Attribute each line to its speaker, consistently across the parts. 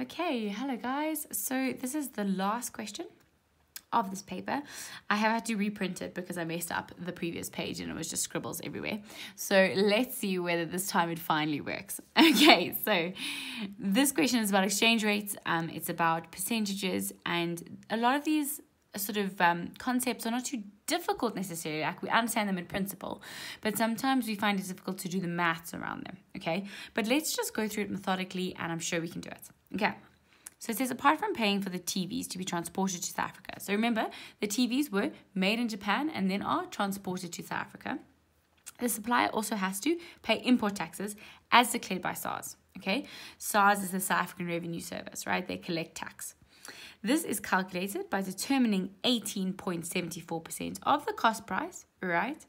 Speaker 1: Okay, hello guys. So this is the last question of this paper. I have had to reprint it because I messed up the previous page and it was just scribbles everywhere. So let's see whether this time it finally works. Okay, so this question is about exchange rates. Um, it's about percentages and a lot of these sort of um, concepts are not too difficult necessarily. Like we understand them in principle, but sometimes we find it difficult to do the maths around them. Okay, but let's just go through it methodically and I'm sure we can do it. Okay. So it says apart from paying for the TVs to be transported to South Africa. So remember, the TVs were made in Japan and then are transported to South Africa. The supplier also has to pay import taxes as declared by SARS. Okay, SARS is the South African Revenue Service, right? They collect tax. This is calculated by determining 18.74% of the cost price, right?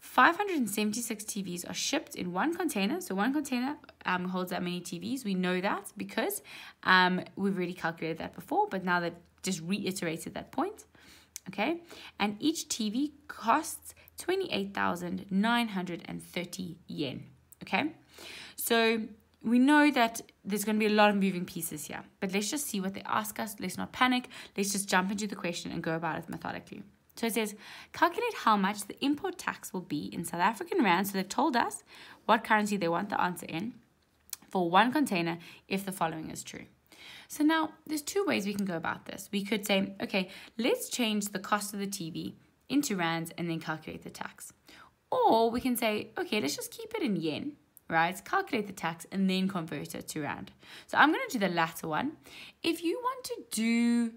Speaker 1: 576 TVs are shipped in one container. So one container um, holds that many TVs. We know that because um, we've already calculated that before, but now they've just reiterated that point. Okay, and each TV costs 28,930 yen. Okay, so we know that there's going to be a lot of moving pieces here, but let's just see what they ask us. Let's not panic. Let's just jump into the question and go about it methodically. So it says, calculate how much the import tax will be in South African Rand. So they've told us what currency they want the answer in for one container if the following is true. So now there's two ways we can go about this. We could say, okay, let's change the cost of the TV into rands and then calculate the tax. Or we can say, okay, let's just keep it in yen, right? Calculate the tax and then convert it to rand. So I'm going to do the latter one. If you want to do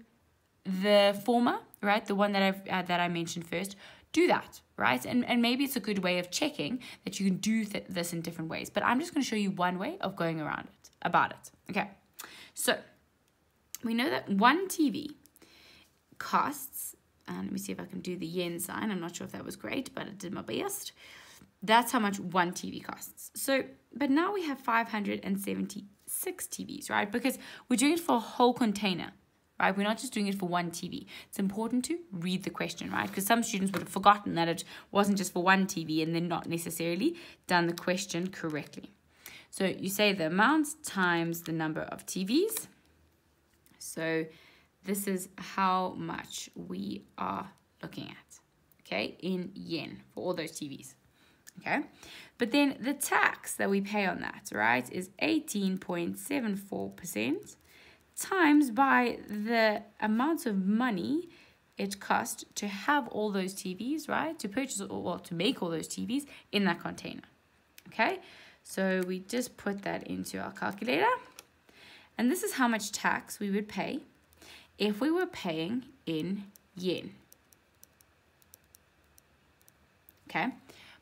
Speaker 1: the former, right, the one that I've uh, that I mentioned first, do that, right? And and maybe it's a good way of checking that you can do th this in different ways. But I'm just going to show you one way of going around it about it. Okay, so we know that one TV costs. And let me see if I can do the yen sign. I'm not sure if that was great, but I did my best. That's how much one TV costs. So, but now we have 576 TVs, right? Because we're doing it for a whole container right? We're not just doing it for one TV. It's important to read the question, right? Because some students would have forgotten that it wasn't just for one TV and then not necessarily done the question correctly. So you say the amount times the number of TVs. So this is how much we are looking at, okay, in yen for all those TVs, okay? But then the tax that we pay on that, right, is 18.74% times by the amount of money it cost to have all those TVs, right? To purchase or well, to make all those TVs in that container. Okay, so we just put that into our calculator. And this is how much tax we would pay if we were paying in yen. Okay,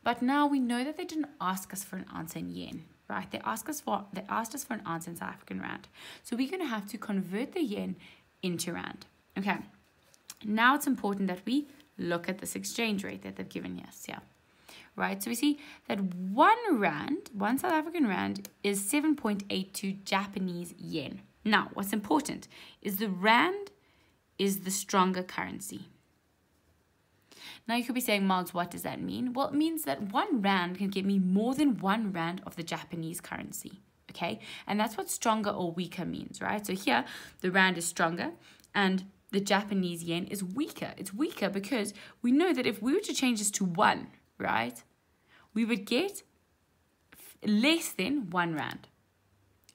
Speaker 1: but now we know that they didn't ask us for an answer in yen right? They ask us for they asked us for an answer in South African rand. So we're going to have to convert the yen into rand. Okay. Now it's important that we look at this exchange rate that they've given us Yeah, Right? So we see that 1 rand, 1 South African rand is 7.82 Japanese yen. Now, what's important is the rand is the stronger currency. Now you could be saying, Miles, what does that mean? Well, it means that one rand can give me more than one rand of the Japanese currency. Okay, and that's what stronger or weaker means, right? So here, the rand is stronger and the Japanese yen is weaker. It's weaker because we know that if we were to change this to one, right, we would get less than one rand.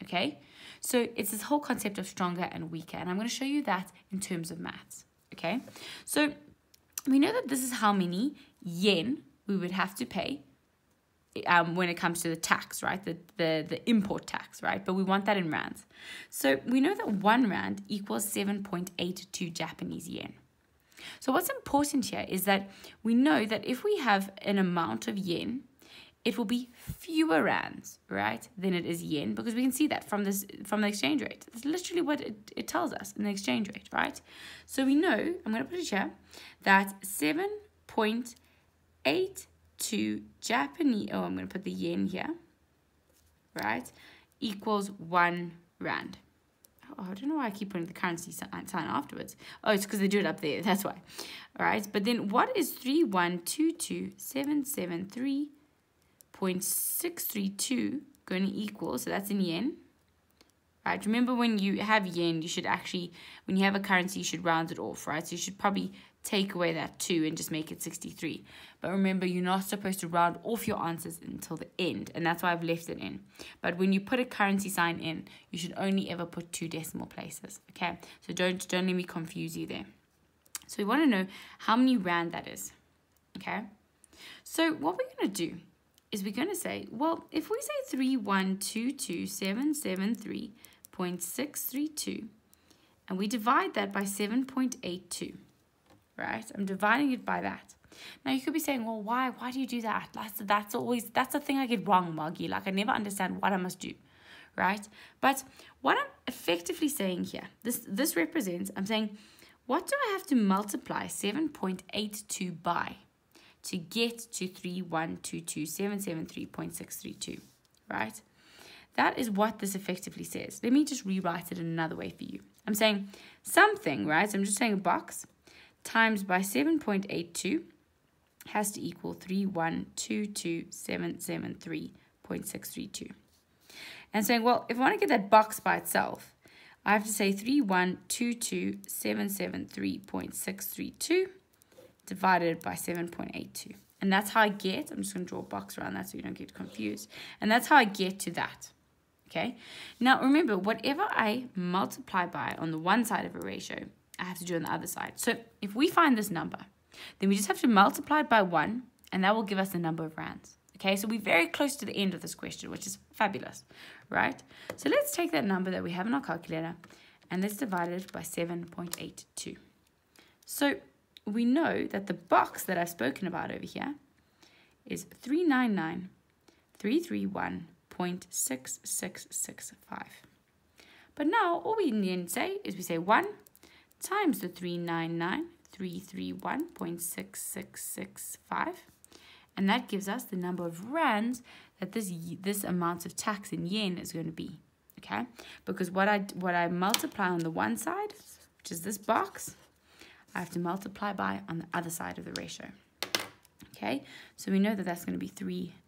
Speaker 1: Okay, so it's this whole concept of stronger and weaker, and I'm going to show you that in terms of maths. Okay, so we know that this is how many yen we would have to pay um, when it comes to the tax, right? The, the, the import tax, right? But we want that in rands. So we know that one rand equals 7.82 Japanese yen. So what's important here is that we know that if we have an amount of yen it will be fewer rands, right, than it is yen, because we can see that from this from the exchange rate. That's literally what it, it tells us in the exchange rate, right? So we know, I'm going to put it here, that 7.82 Japanese, oh, I'm going to put the yen here, right, equals one rand. Oh, I don't know why I keep putting the currency uh, sign afterwards. Oh, it's because they do it up there. That's why. All right. But then what is 312277 0.632 going to equal, so that's in yen, right? Remember when you have yen, you should actually, when you have a currency, you should round it off, right? So you should probably take away that 2 and just make it 63. But remember, you're not supposed to round off your answers until the end, and that's why I've left it in. But when you put a currency sign in, you should only ever put two decimal places, okay? So don't, don't let me confuse you there. So we want to know how many rand that is, okay? So what we're going to do is we're going to say, well, if we say 3122773.632, and we divide that by 7.82, right? I'm dividing it by that. Now you could be saying, well, why? Why do you do that? That's that's always that's the thing I get wrong, Margie. Like I never understand what I must do, right? But what I'm effectively saying here, this this represents, I'm saying, what do I have to multiply 7.82 by to get to 3122773.632, right? That is what this effectively says. Let me just rewrite it in another way for you. I'm saying something, right? So I'm just saying a box times by 7.82 has to equal 3122773.632. And saying, well, if I want to get that box by itself, I have to say 3122773.632 divided by 7.82. And that's how I get, I'm just going to draw a box around that so you don't get confused. And that's how I get to that. Okay. Now remember, whatever I multiply by on the one side of a ratio, I have to do on the other side. So if we find this number, then we just have to multiply it by 1, and that will give us the number of rands. Okay, so we're very close to the end of this question, which is fabulous, right? So let's take that number that we have in our calculator, and let's divide it by 7.82. So we know that the box that I've spoken about over here is 399,331.6665. But now all we need to say is we say 1 times the 399,331.6665 and that gives us the number of rands that this this amount of tax in yen is going to be okay because what I what I multiply on the one side which is this box I have to multiply by on the other side of the ratio. Okay? So we know that that's going to be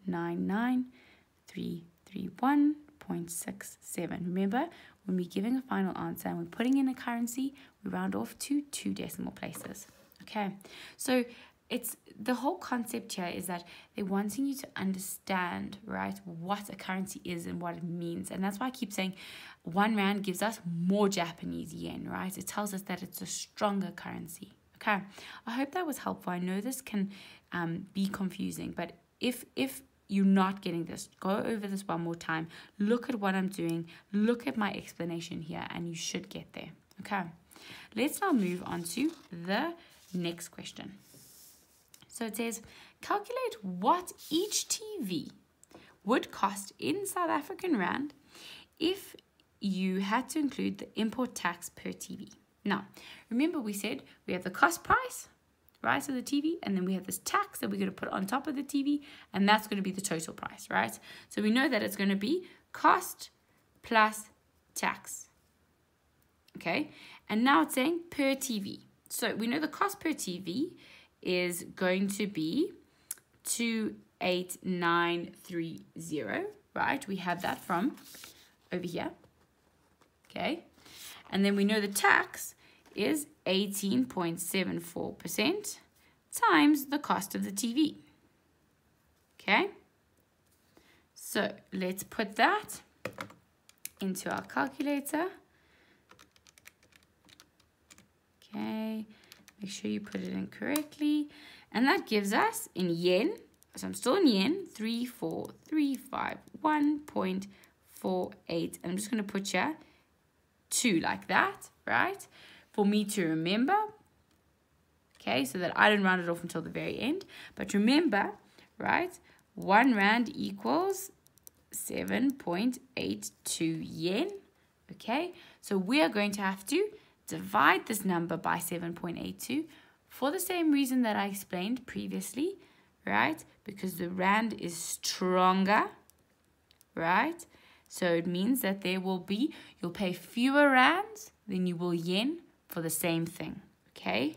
Speaker 1: 399,331.67 remember when we're giving a final answer and we're putting in a currency, we round off to two decimal places. Okay, so it's the whole concept here is that they're wanting you to understand, right, what a currency is and what it means. And that's why I keep saying one rand gives us more Japanese yen, right? It tells us that it's a stronger currency. Okay, I hope that was helpful. I know this can um, be confusing, but if if you're not getting this, go over this one more time. Look at what I'm doing. Look at my explanation here, and you should get there. Okay, let's now move on to the next question. So it says, calculate what each TV would cost in South African Rand if you had to include the import tax per TV. Now, remember we said we have the cost price, right, of the TV, and then we have this tax that we're going to put on top of the TV, and that's going to be the total price, right? So we know that it's going to be cost plus tax, okay? And now it's saying per TV. So we know the cost per TV is going to be 28930, right? We have that from over here, okay? And then we know the tax is 18.74% times the cost of the TV. Okay? So let's put that into our calculator. Okay, make sure you put it in correctly. And that gives us in yen, so I'm still in yen, 34351.48. I'm just going to put here 2 like that, right? for me to remember. Okay, so that I didn't round it off until the very end. But remember, right, one rand equals 7.82 yen. Okay, so we are going to have to divide this number by 7.82 for the same reason that I explained previously, right? Because the rand is stronger, right? So it means that there will be, you'll pay fewer rands than you will yen for the same thing, okay?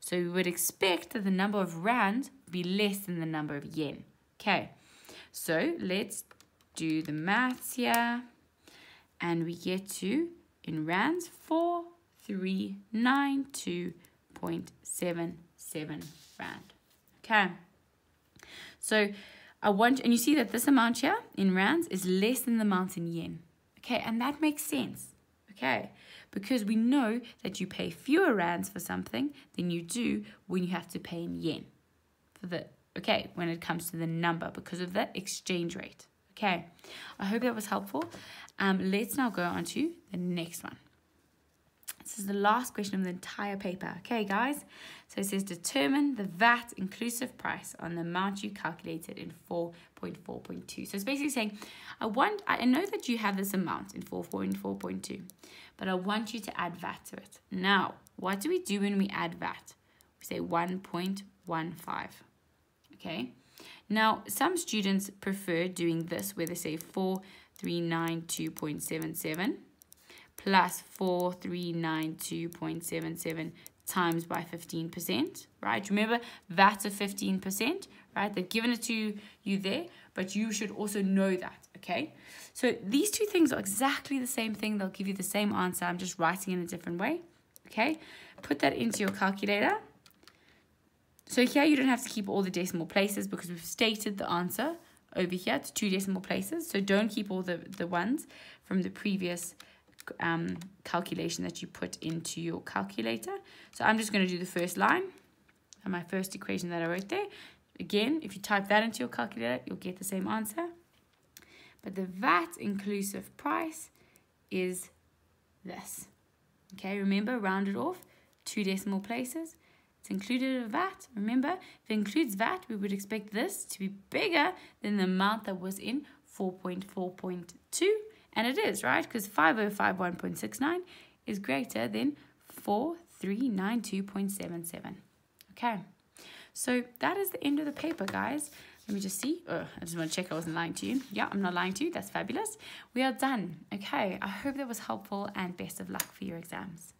Speaker 1: So we would expect that the number of rand be less than the number of yen. Okay, so let's do the maths here. and we get to, in rands, 4392.77 rand. Okay. So I want, and you see that this amount here in rands is less than the amount in yen. Okay, and that makes sense. Okay, because we know that you pay fewer rands for something than you do when you have to pay in yen for the okay when it comes to the number because of the exchange rate. Okay, I hope that was helpful. Um, let's now go on to the next one. This is the last question of the entire paper. Okay, guys. So it says determine the VAT inclusive price on the amount you calculated in 4.4.2. So it's basically saying, I want, I know that you have this amount in 4.4.2, but I want you to add VAT to it. Now, what do we do when we add VAT? We say 1.15. Okay. Now, some students prefer doing this where they say 4392.77 plus 4392.77 times by 15%, right? Remember, that's a 15%, right? They've given it to you there, but you should also know that, okay? So these two things are exactly the same thing. They'll give you the same answer. I'm just writing in a different way, okay? Put that into your calculator. So here you don't have to keep all the decimal places because we've stated the answer over here to two decimal places. So don't keep all the, the ones from the previous um, calculation that you put into your calculator. So I'm just going to do the first line and my first equation that I wrote there. Again, if you type that into your calculator, you'll get the same answer. But the VAT inclusive price is this. Okay, remember, round it off, two decimal places. It's included a VAT. Remember, if it includes VAT, we would expect this to be bigger than the amount that was in 4.4.2 and it is, right? Because 5051.69 is greater than 4392.77. Okay. So that is the end of the paper, guys. Let me just see. Oh, I just want to check I wasn't lying to you. Yeah, I'm not lying to you. That's fabulous. We are done. Okay. I hope that was helpful and best of luck for your exams.